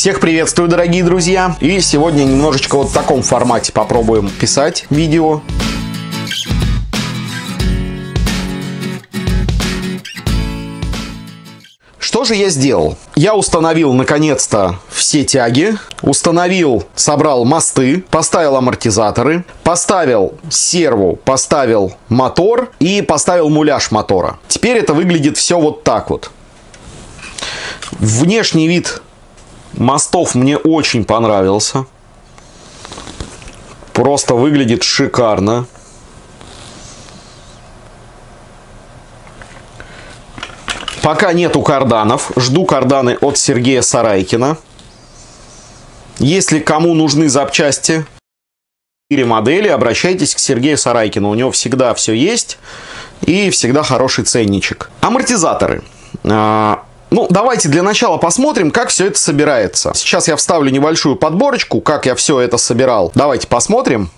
Всех приветствую, дорогие друзья. И сегодня немножечко вот в таком формате попробуем писать видео. Что же я сделал? Я установил наконец-то все тяги, установил, собрал мосты, поставил амортизаторы, поставил серву, поставил мотор и поставил муляж мотора. Теперь это выглядит все вот так вот. Внешний вид мостов мне очень понравился. Просто выглядит шикарно. Пока нету карданов. Жду карданы от Сергея Сарайкина. Если кому нужны запчасти или модели, обращайтесь к Сергею Сарайкину. У него всегда все есть и всегда хороший ценничек. Амортизаторы. Ну, давайте для начала посмотрим, как все это собирается. Сейчас я вставлю небольшую подборочку, как я все это собирал. Давайте посмотрим.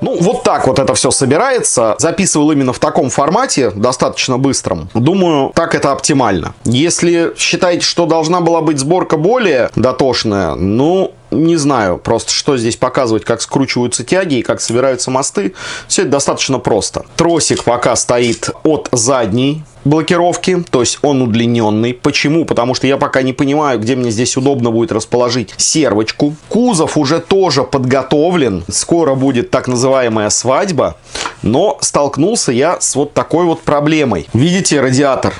Вот так вот это все собирается. Записывал именно в таком формате, достаточно быстром. Думаю, так это оптимально. Если считаете, что должна была быть сборка более дотошная, ну, не знаю просто, что здесь показывать, как скручиваются тяги и как собираются мосты. Все это достаточно просто. Тросик пока стоит от задней блокировки, то есть он удлиненный. Почему? Потому что я пока не понимаю, где мне здесь удобно будет расположить сервочку. Кузов уже тоже подготовлен. Скоро будет так называемая свадьба. Но столкнулся я с вот такой вот проблемой. Видите радиатор?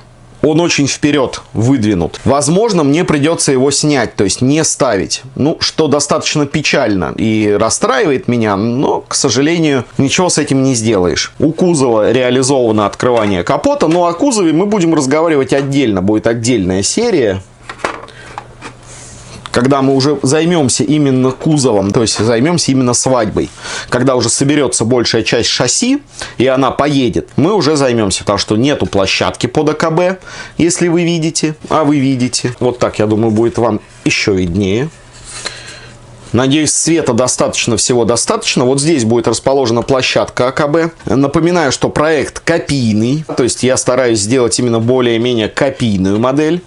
Он очень вперед выдвинут. Возможно, мне придется его снять, то есть не ставить. Ну, что достаточно печально и расстраивает меня, но, к сожалению, ничего с этим не сделаешь. У кузова реализовано открывание капота, но о кузове мы будем разговаривать отдельно, будет отдельная серия когда мы уже займемся именно кузовом, то есть займемся именно свадьбой, когда уже соберется большая часть шасси, и она поедет, мы уже займемся, потому что нету площадки под АКБ, если вы видите, а вы видите. Вот так, я думаю, будет вам еще виднее. Надеюсь, света достаточно, всего достаточно. Вот здесь будет расположена площадка АКБ. Напоминаю, что проект копийный, то есть я стараюсь сделать именно более-менее копийную модель.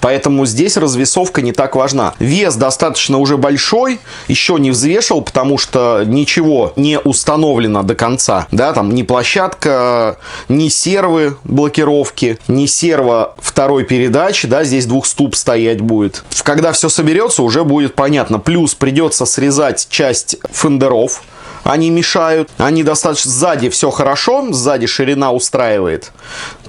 Поэтому здесь развесовка не так важна. Вес достаточно уже большой, еще не взвешивал, потому что ничего не установлено до конца. Да, там ни площадка, ни сервы блокировки, ни серво второй передачи, да, здесь двухступ стоять будет. Когда все соберется, уже будет понятно. Плюс придется срезать часть фендеров, они мешают. Они достаточно сзади все хорошо, сзади ширина устраивает.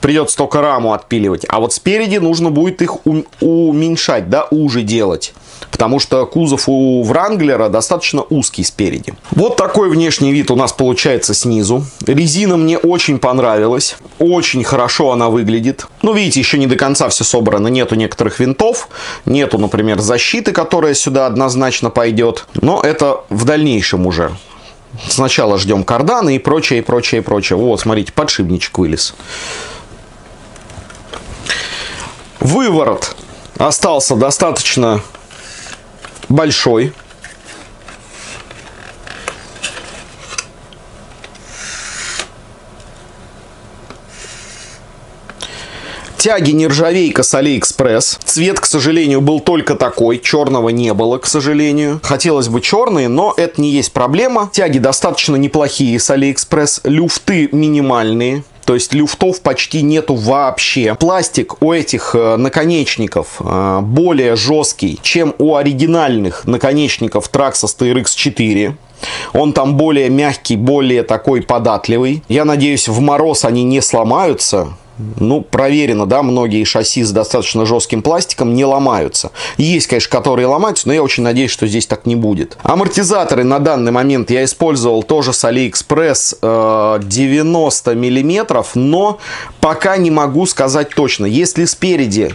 Придется только раму отпиливать. А вот спереди нужно будет их уменьшать, да, уже делать. Потому что кузов у Вранглера достаточно узкий спереди. Вот такой внешний вид у нас получается снизу. Резина мне очень понравилась. Очень хорошо она выглядит. Ну, видите, еще не до конца все собрано. Нету некоторых винтов. Нету, например, защиты, которая сюда однозначно пойдет. Но это в дальнейшем уже. Сначала ждем карданы и прочее, и прочее, и прочее. Вот, смотрите, подшипничек вылез. Выворот остался достаточно большой. Тяги нержавейка с Алиэкспресс. Цвет, к сожалению, был только такой. Черного не было, к сожалению. Хотелось бы черные, но это не есть проблема. Тяги достаточно неплохие с Алиэкспресс. Люфты минимальные. То есть люфтов почти нету вообще. Пластик у этих э, наконечников э, более жесткий, чем у оригинальных наконечников Traxxas TRX 4. Он там более мягкий, более такой податливый. Я надеюсь, в мороз они не сломаются ну, проверено, да, многие шасси с достаточно жестким пластиком не ломаются. Есть, конечно, которые ломаются, но я очень надеюсь, что здесь так не будет. Амортизаторы на данный момент я использовал тоже с AliExpress 90 э, миллиметров, но пока не могу сказать точно. Если спереди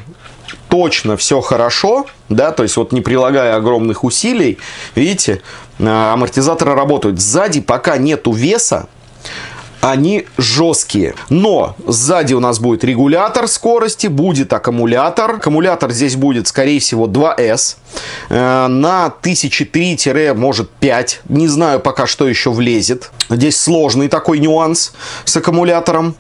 точно все хорошо, да, то есть вот не прилагая огромных усилий, видите, э, амортизаторы работают. Сзади пока нету веса, они жесткие. Но сзади у нас будет регулятор скорости, будет аккумулятор. Аккумулятор здесь будет, скорее всего, 2S. Э, на 1003, может 5. Не знаю пока, что еще влезет. Здесь сложный такой нюанс с аккумулятором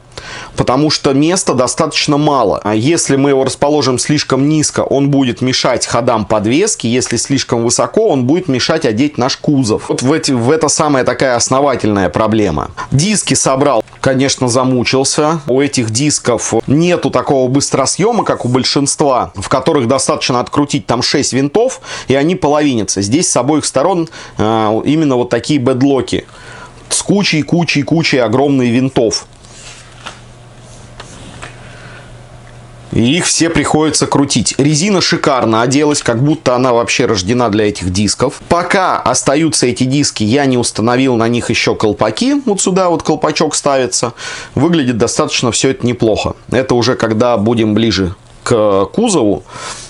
потому что места достаточно мало. А если мы его расположим слишком низко, он будет мешать ходам подвески, если слишком высоко, он будет мешать одеть наш кузов. Вот в, эти, в это самая такая основательная проблема. Диски собрал, конечно, замучился. У этих дисков нету такого быстросъема, как у большинства, в которых достаточно открутить там 6 винтов, и они половинятся. Здесь с обоих сторон э, именно вот такие бедлоки с кучей, кучей, кучей огромных винтов. И их все приходится крутить. Резина шикарно оделась, как будто она вообще рождена для этих дисков. Пока остаются эти диски, я не установил на них еще колпаки. Вот сюда вот колпачок ставится. Выглядит достаточно все это неплохо. Это уже когда будем ближе к кузову,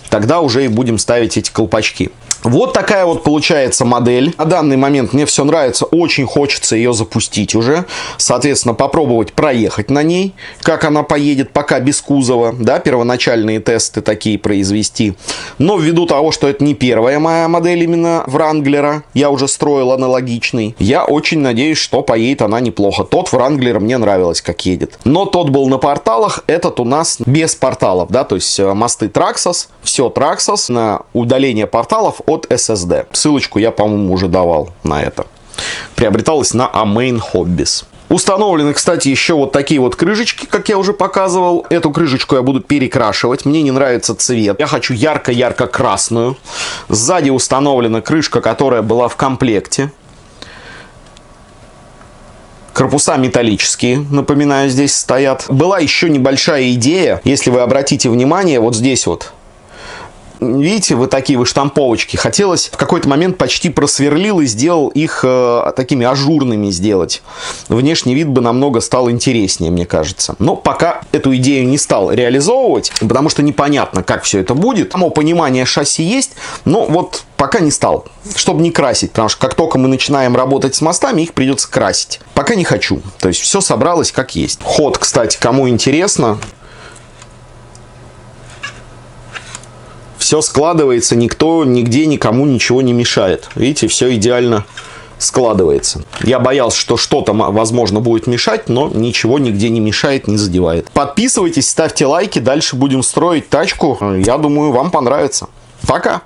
тогда уже и будем ставить эти колпачки. Вот такая вот получается модель. На данный момент мне все нравится, очень хочется ее запустить уже. Соответственно, попробовать проехать на ней, как она поедет, пока без кузова. Да, первоначальные тесты такие произвести. Но ввиду того, что это не первая моя модель именно Вранглера, я уже строил аналогичный, я очень надеюсь, что поедет она неплохо. Тот Вранглер мне нравилось, как едет. Но тот был на порталах, этот у нас без порталов, да, то есть э, мосты Traxxas, все Traxxas на удаление порталов от SSD. Ссылочку я, по-моему, уже давал на это. Приобреталась на Amain Hobbies. Установлены, кстати, еще вот такие вот крышечки, как я уже показывал. Эту крышечку я буду перекрашивать. Мне не нравится цвет. Я хочу ярко-ярко красную. Сзади установлена крышка, которая была в комплекте. Корпуса металлические, напоминаю, здесь стоят. Была еще небольшая идея, если вы обратите внимание, вот здесь вот видите, вот такие вот штамповочки. Хотелось в какой-то момент почти просверлил и сделал их э, такими ажурными сделать. Внешний вид бы намного стал интереснее, мне кажется. Но пока эту идею не стал реализовывать, потому что непонятно, как все это будет. Само понимание шасси есть, но вот пока не стал, чтобы не красить, потому что как только мы начинаем работать с мостами, их придется красить. Пока не хочу, то есть все собралось как есть. Ход, кстати, кому интересно, все складывается, никто нигде никому ничего не мешает. Видите, все идеально складывается. Я боялся, что что-то, возможно, будет мешать, но ничего нигде не мешает, не задевает. Подписывайтесь, ставьте лайки, дальше будем строить тачку. Я думаю, вам понравится. Пока!